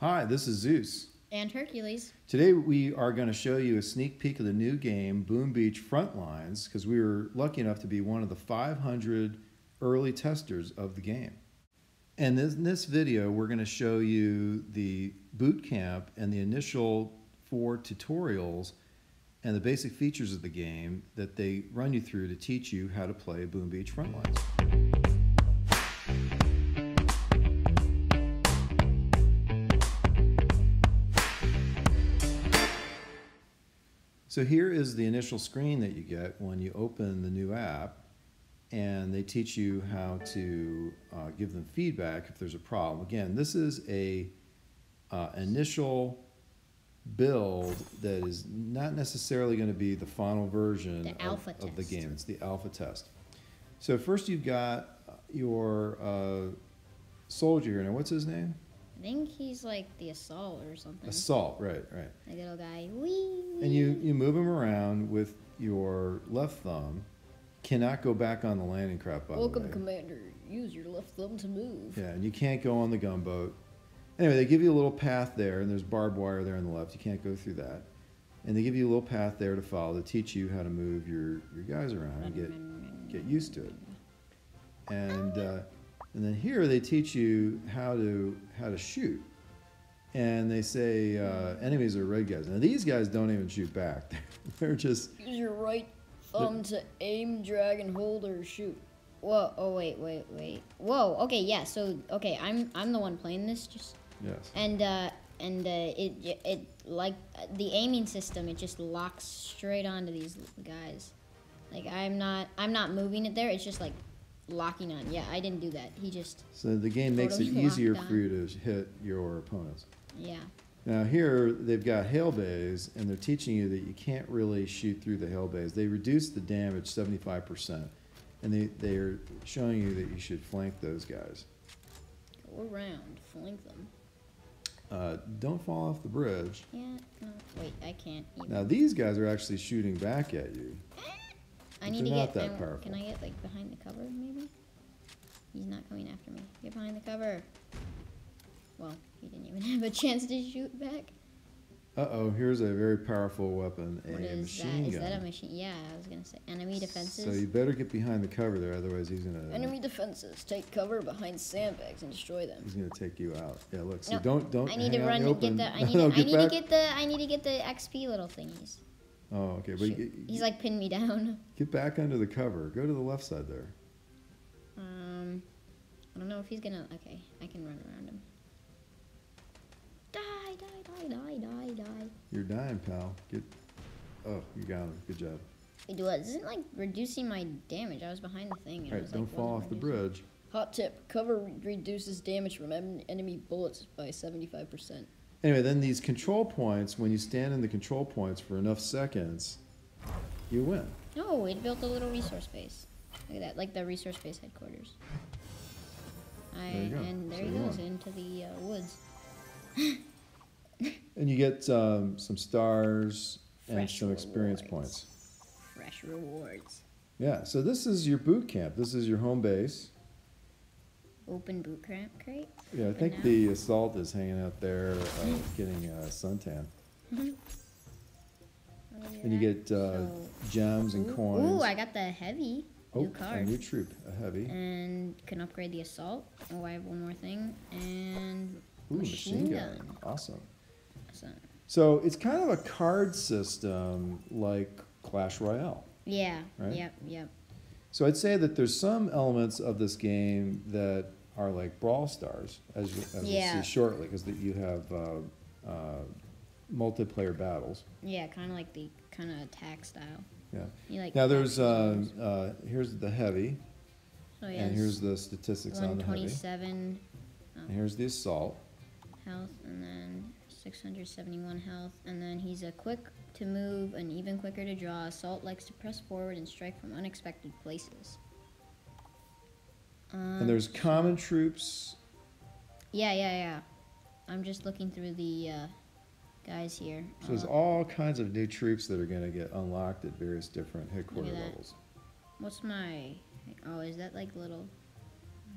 Hi, this is Zeus. And Hercules. Today we are going to show you a sneak peek of the new game, Boom Beach Frontlines, because we were lucky enough to be one of the 500 early testers of the game. And in this video, we're going to show you the boot camp and the initial four tutorials and the basic features of the game that they run you through to teach you how to play Boom Beach Frontlines. So here is the initial screen that you get when you open the new app and they teach you how to uh, give them feedback if there's a problem. Again, this is a uh, initial build that is not necessarily going to be the final version The of, of the game. It's the alpha test. So first you've got your uh, soldier here. Now what's his name? I think he's like the assault or something. Assault, right, right. Like little guy. Wee. And you, you move him around with your left thumb. Cannot go back on the landing craft, by Welcome, the way. Commander. Use your left thumb to move. Yeah, and you can't go on the gunboat. Anyway, they give you a little path there, and there's barbed wire there on the left. You can't go through that. And they give you a little path there to follow to teach you how to move your, your guys around and get, get used to it. And, uh, and then here they teach you how to, how to shoot. And they say uh, enemies are red guys. Now, these guys don't even shoot back. They're just Use your right thumb to aim, drag, and hold or shoot. Whoa! Oh wait, wait, wait. Whoa! Okay, yeah. So okay, I'm I'm the one playing this. Just Yes. and uh and uh, it it like the aiming system. It just locks straight onto these guys. Like I'm not I'm not moving it there. It's just like locking on. Yeah, I didn't do that. He just So the game makes it easier for you to hit your opponents. yeah. Now here they've got hay bales, and they're teaching you that you can't really shoot through the hay bales. They reduce the damage seventy-five percent, and they they're showing you that you should flank those guys. Go around, flank them. Uh, don't fall off the bridge. Yeah. No, wait, I can't. Even. Now these guys are actually shooting back at you. I need to get. that I powerful. Can I get like behind the cover, maybe? He's not coming after me. Get behind the cover. Well, he didn't even have a chance to shoot back. Uh oh, here's a very powerful weapon, a What is machine that? Is gun. that a machine? Yeah, I was gonna say enemy defenses. So you better get behind the cover there, otherwise he's gonna Enemy defenses. Take cover behind sandbags and destroy them. he's gonna take you out. Yeah, look. So No, don't don't. I need to hang out in run to get the. I No, need. no, I need back. to get the. I need to get the XP little thingies. Oh, okay, but Shoot. He's like pinned me down. Get back under the cover. Go to the left side there. Um, I don't know if he's gonna. Okay, I can run around him. Die, die, die, die, die, die. You're dying, pal. Get. Oh, you got him. Good job. Wait, do it isn't like reducing my damage. I was behind the thing. And All it right, was, don't like, fall wasn't off the bridge. Hot tip: cover reduces damage from enemy bullets by seventy-five percent. Anyway, then these control points, when you stand in the control points for enough seconds, you win. No, it built a little resource base. Look at that, like the resource base headquarters. I, There you go. And there So he goes won. into the uh, woods. And you get um, some stars and some experience rewards. points. Fresh rewards. Yeah, so this is your boot camp. This is your home base. Open boot camp crate. Yeah, I think now. the assault is hanging out there, uh, getting uh, suntan. Look at And you that. get uh, So- gems and Ooh, coins. Ooh, I got the heavy. oh, new a card. new troop, a heavy. And can upgrade the assault. Oh, I have one more thing. And Ooh, machine, gun. Awesome. so, So it's kind of a card system like Clash Royale. yeah. Right? Yep. Yep. So I'd say that there's some elements of this game that are like Brawl Stars, as, you, as Yeah. we'll see shortly, because that you have uh, uh, multiplayer battles. Yeah, kind of like the kind of attack style. Yeah. You like Now there's uh, uh, here's the heavy, oh, and here's the statistics on the heavy. 127 And here's the assault. health, and then 671 health, and then he's a quick to move and even quicker to draw. Assault likes to press forward and strike from unexpected places. Um, And there's common troops. yeah, yeah, yeah. I'm just looking through the uh, guys here. So there's Uh, all kinds of new troops that are going to get unlocked at various different headquarter levels. what's my? Oh, is that like little,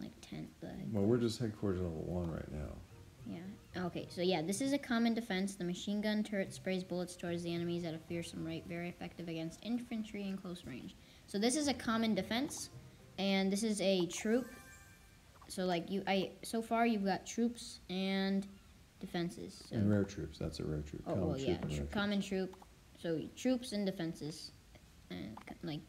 like tent? The Well, we're just headquarters level one right now. Yeah. Okay, so yeah, this is a common defense. The machine gun turret sprays bullets towards the enemies at a fearsome rate, very effective against infantry in close range. So this is a common defense, and this is a troop. So like you, I so far you've got troops and defenses. So And rare troops, that's a rare troop. oh common well, troop yeah, and tr- common troop. So troops and defenses, and like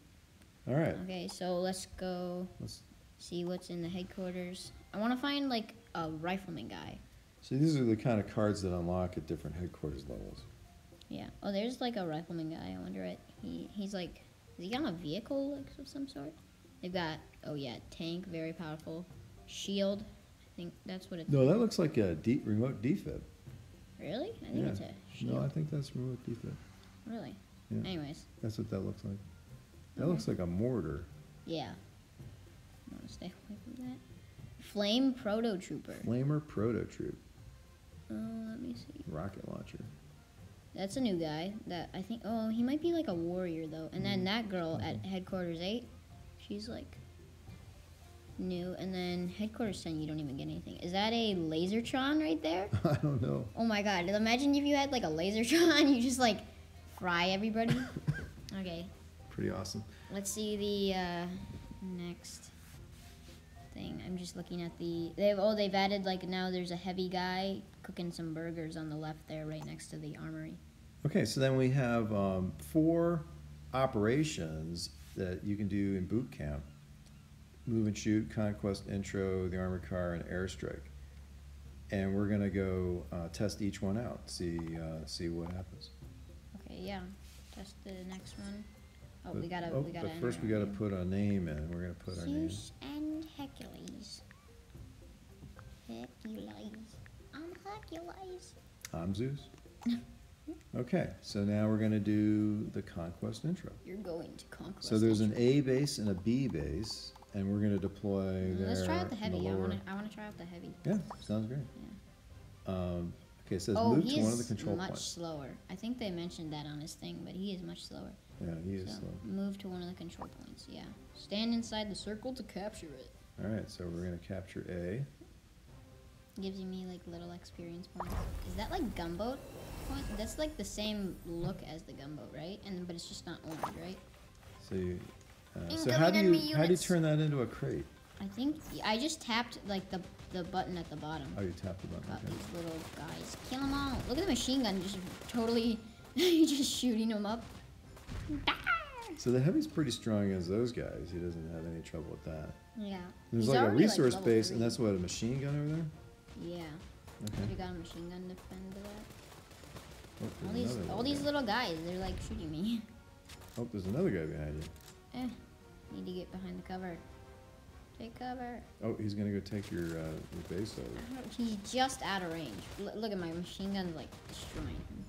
All right, okay. So let's go let's, see what's in the headquarters. I want to find like a rifleman guy. so these are the kind of cards that unlock at different headquarters levels. Yeah. Oh, there's like a rifleman guy. I wonder what he he's like. Is he on a vehicle like of some sort? They've got oh yeah, tank, very powerful. Shield. I think that's what it's. No, that looks like a deep remote defib. Really? I think Yeah. it's a shield. No, I think that's remote defib. really. Yeah. Anyways, That's what that looks like. That Okay. looks like a mortar. yeah. I want to stay away from that. Flame proto trooper. Flamer proto troop. Oh, uh, let me see. Rocket launcher. That's a new guy. That I think. Oh, he might be like a warrior though. And then hmm. that girl at headquarters eight, she's like new. And then headquarters ten, you don't even get anything. Is that a lasertron right there? I don't know. Oh my god! Imagine if you had like a lasertron, you just like fry everybody. okay, Pretty awesome. let's see the uh, next thing. I'm just looking at the. They've oh they've added like now there's a heavy guy cooking some burgers on the left there, right next to the armory. Okay, so then we have um, four operations that you can do in boot camp. Move and shoot, conquest, intro, the armored car, and airstrike. And we're gonna go uh, test each one out, see uh, see what happens. Okay, yeah. Test the next one. Oh, But- we gotta, oh, we gotta. But first, we gotta name. put a name in. We're gonna put our name. Zeus and Hercules. Hercules. I'm Hercules. I'm Zeus. Okay, so now we're gonna do the conquest intro. You're going to conquest. So there's an A base and a B base, and we're gonna deploy there. Let's try out the heavy. I wanna, I wanna try out the heavy. Yeah, sounds great. Um, okay, it says oh, move to one of the control much points. slower. I think they mentioned that on his thing, but he is much slower. Yeah, he is so slow. move to one of the control points. Yeah. Stand inside the circle to capture it. All right, so we're gonna capture A. Gives you me like little experience points. Is that like gunboat? Point? That's like the same look as the gunboat, right? And but it's just not orange, right? So, you, uh, so how do you how do you turn that into a crate? I think I just tapped like the the button at the bottom. Oh, you tapped the button. Got Okay. these little guys. Kill them all. Look at the machine gun just totally just shooting them up. So the heavy's pretty strong as those guys. He doesn't have any trouble with that. Yeah. There's He's like a resource level base, three. and that's what a machine gun over there. Yeah. Okay. You got a machine gun defend to that. Oh, All these all little these little guys, they're like shooting me. Oh, there's another guy behind you. eh. Need to get behind the cover. Take cover. Oh, he's gonna go take your uh, your base over. He's just out of range. L- look at my machine gun's like destroying him.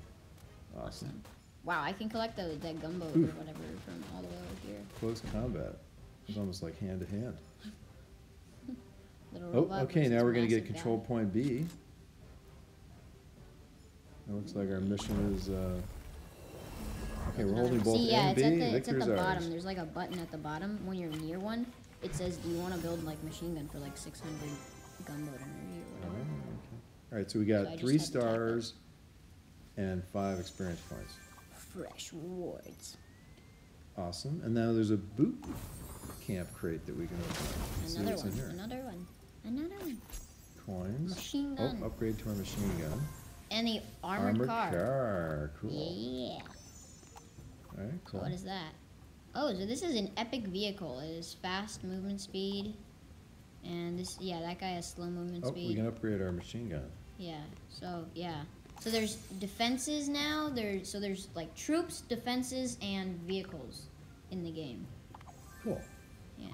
Awesome. Wow, I can collect the, that gunboat Oof. or whatever from all the way over here. Close combat. It's almost like hand to hand. Little Oh, okay, now we're gonna get control guy. point B. It looks like our mission is, uh, okay, we're holding both See, yeah, it's at the, it's at the ours. bottom. There's like a button at the bottom. When you're near one, it says, "Do you want to build like machine gun for like 600 gunboat energy or Oh, whatever?" okay. Alright, so we got just three had to tap it. stars and five experience points. Fresh rewards. Awesome, and now there's a boot camp crate that we can open. Another one. here. Another one. Another one. Coins. Machine Oh, gun. upgrade to our machine gun. And the armored, car. car, cool. Yeah. Alright, So cool. what is that? Oh, so this is an epic vehicle. It is fast movement speed. And this, yeah, that guy has slow movement speed. Oh, we can upgrade our machine gun. Yeah. So yeah. So there's defenses now. There's so there's like troops, defenses, and vehicles in the game. Cool. Yeah.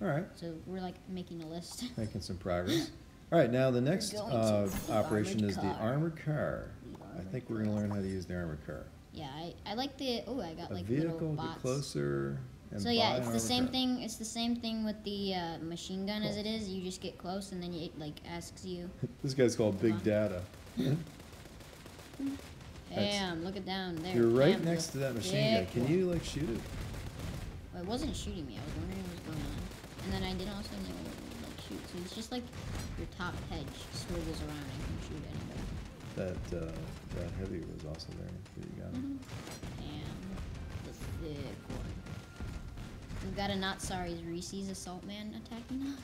Alright, So we're like making a list. making some progress. Alright, now the next Going to uh, the operation armored is the car. armored car. The I armored think we're gonna learn how to use the armored car. yeah, I, I like the. Oh, I got A like vehicle, little get bots. closer, and So yeah, it's the armored same car. thing. It's the same thing with the uh, machine gun as Cool. it is. You just get close and then you, it like asks you, This guy's called Big? Data. That's- "Damn, look it down there." You're right next to that machine gun. Can vehicle." you like shoot it? Well, it wasn't shooting me. I was wondering what was going on, and then I did also know So it's just like your top hedge swivels around and you can shoot anybody. That uh, that heavy was also there. but You got it. And the thick one. We've got a not sorry's Reese's assault man attacking now.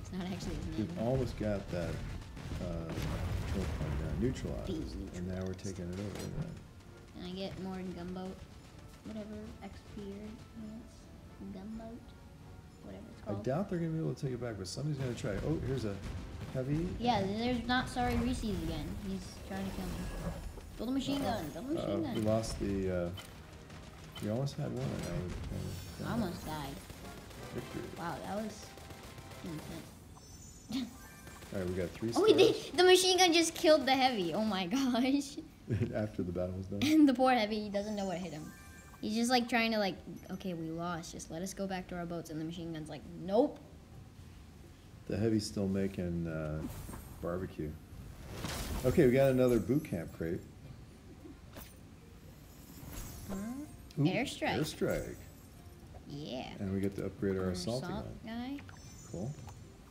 It's not actually his name. We've almost got that uh, control point down, neutralized, and now we're taking it over. Then. And I get more gunboat, whatever XP or units, gunboat, whatever it's I called. doubt they're gonna be able to take it back, but somebody's gonna try. Oh, here's a heavy. Yeah, there's not sorry Reese's again. He's trying to kill me. Build a machine gun. Build a Uh, machine we lost the. Uh, we almost had one. now we've I kind of almost died. Victory. Wow, that was intense. All right, we got three. Oh, we did. The machine gun just killed the heavy. Oh my gosh. after the battle was done. And the poor heavy, doesn't know what hit him. He's just like trying to like, okay, we lost. Just let us go back to our boats. And the machine gun's like, nope. The heavy's still making uh, barbecue. Okay, we got another boot camp crate. Huh? Ooh, Airstrike. Airstrike. Yeah. And we get to upgrade our An assault assault guy. Cool.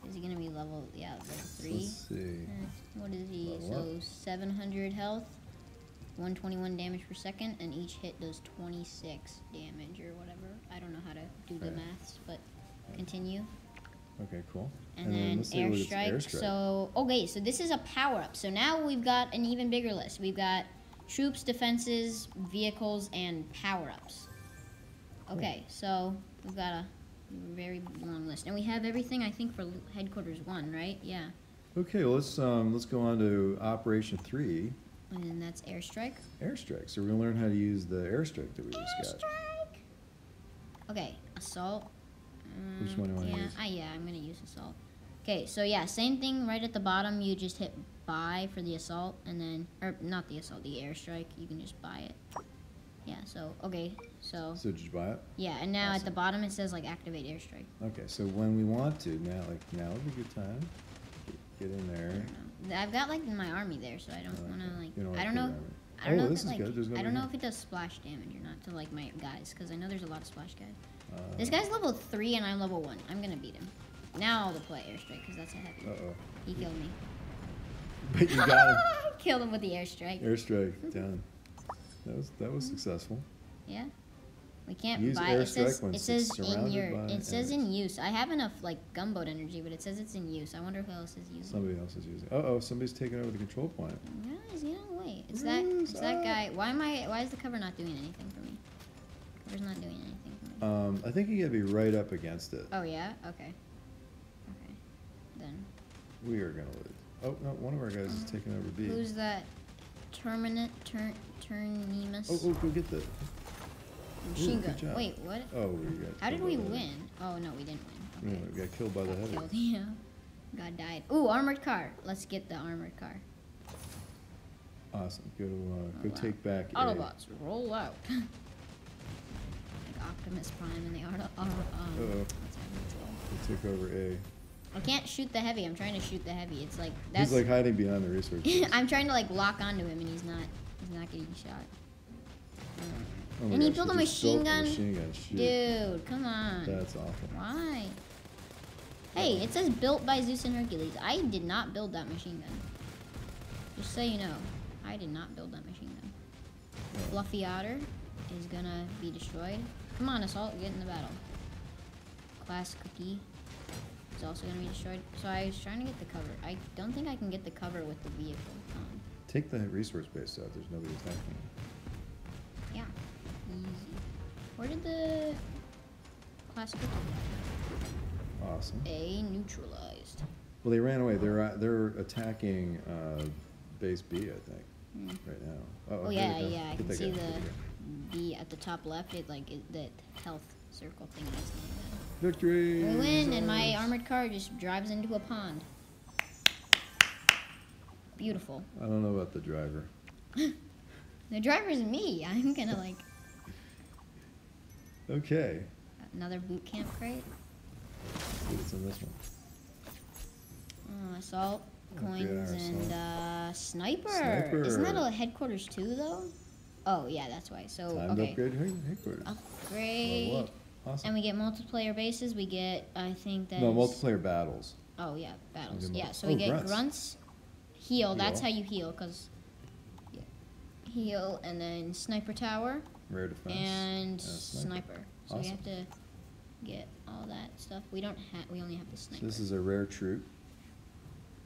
Is he gonna be level? Yeah, level three. Let's see. Uh, what is he? Level so 700 health, 121 damage per second, and each hit does 26 damage or whatever. I don't know how to do the Right. maths, but continue. Okay, cool. And, then, see what it's airstrike. airstrike. So okay, so this is a power up. So now we've got an even bigger list. We've got troops, defenses, vehicles, and power ups. Okay, so we've got a very long list, and we have everything I think for headquarters one, right? Yeah, Okay, well, let's um, let's go on to Operation Three, and that's airstrike. airstrike. So we're gonna learn how to use the airstrike that we just got. Airstrike. Okay, assault. Which Mm, one do you yeah, use? Ah, yeah, I'm gonna use assault. Okay, so yeah, same thing. Right at the bottom, you just hit buy for the assault, and then or not the assault, the airstrike. You can just buy it. Yeah. So okay, so So did you buy it? yeah, and now at the bottom it says like activate airstrike. Okay, so when we want to now, like now would be a good time. Get, get in I there. I've got like my army there, so I don't Okay. want to like. Don't I don't know. put it on I don't Oh, know if it, like, I don't know here. if it does splash damage or not to like my guys, because I know there's a lot of splash guys. Uh, This guy's level three and I'm level one. I'm gonna beat him. Now I'll deploy airstrike because that's a heavy. Uh oh. He killed me. But you got him. Killed him with the airstrike. Airstrike done. That was that was successful. Yeah. We can't Use buy it. Says, it says in your. It says in use. I have enough like gunboat energy, but it says it's in use. I wonder who else is using. it. Somebody else is using. Uh oh, somebody's taking over the control point. Guys, get of. It's that. It's that guy. Why am I? Why is the cover not doing anything for me? Cover's not doing anything for me. Um, I think you gotta be right up against it. Oh yeah. Okay. Okay. Then We are gonna lose. Oh no, one of our guys is taking over B. who's that? Terminate. Turn. Turnimus. Oh, oh, go get the. Machine Ooh, gun. good job. Wait, what? Oh, we got. How did we the- win? Oh no, we didn't win. Okay. we got killed by the Got heavy. killed. Yeah. God died. Ooh, armored car. Let's get the armored car. Awesome. Go, uh, Oh, go take back. A. Autobots, roll out. like Optimus Prime and the Auto. Auto um, Uh-oh. what's They took over A. I can't shoot the heavy. I'm trying to shoot the heavy. It's like that's. He's like hiding behind the research. I'm trying to like lock onto him and he's not. He's not getting shot. Oh and he gosh, built a built machine gun? Machine gun. Dude, come on. That's awful. Why? Hey, it says built by Zeus and Hercules. I did not build that machine gun. Just so you know, I did not build that machine gun. Yeah. Fluffy Otter is gonna be destroyed. Come on, Assault, get in the battle. Class Cookie is also gonna be destroyed. So I was trying to get the cover. I don't think I can get the cover with the vehicle on. Take the resource base out. There's nobody attacking. Where did the Class go? Awesome. A neutralized. Well, they ran away. They're uh, they're attacking uh, base B, I think, Hmm. right now. Oh here yeah, yeah, I can see get the. B at the top left. It like it, that health circle thing is victory. We win, and my armored car just drives into a pond. Beautiful. I don't know about the driver. The driver's me. I'm gonna like Okay, another boot camp crate. let's see what's in this one. Oh, assault coins our and uh, sniper. Sniper. Isn't that a headquarters too though? Oh yeah, that's why. So Time to upgrade headquarters. Upgrade. Awesome. And we get multiplayer bases. We get, I think that no is- multiplayer battles. Oh yeah, battles. Yeah, mul- so we oh, get grunts. grunts. heal. That's how you heal, cause yeah, heal, and then sniper tower Rare defense. and sniper. sniper. So we have to get all that stuff. We don't have. We only have the So sniper. this is a rare troop.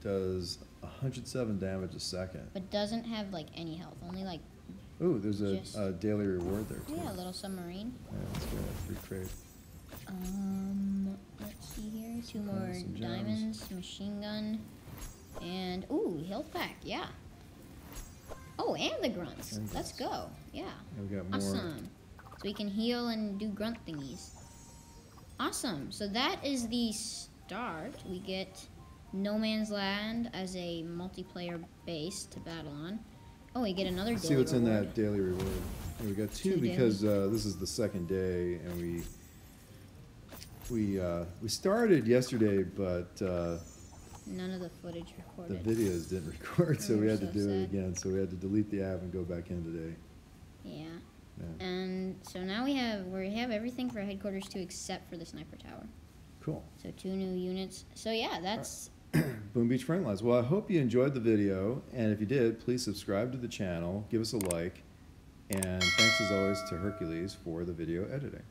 Does 107 damage a second. but doesn't have like any health. Only like Ooh, there's a, a daily reward there too. yeah, a little submarine. Yeah, that's good. Free trade. Um, let's see here. Two more diamonds, machine gun, and ooh, health pack. Yeah. Oh, and the grunts. And Let's go. Yeah. And we got more. Awesome. So we can heal and do grunt thingies. Awesome. So that is the start. We get No Man's Land as a multiplayer base to battle on. Oh, we get another Let's daily see what's in that daily reward. Yeah, we got two, Two because uh, this is the second day, and we we uh, we started yesterday, but uh, None of the footage recorded. the videos didn't record, so we had to so do it again. So we had to delete the app and go back in today. Yeah. Yeah. And so now we have we have everything for headquarters two except for the sniper tower. Cool. So two new units. So yeah, that's Boom Beach Friendlies. Well, I hope you enjoyed the video, and if you did, please subscribe to the channel, give us a like, and thanks as always to Hercules for the video editing.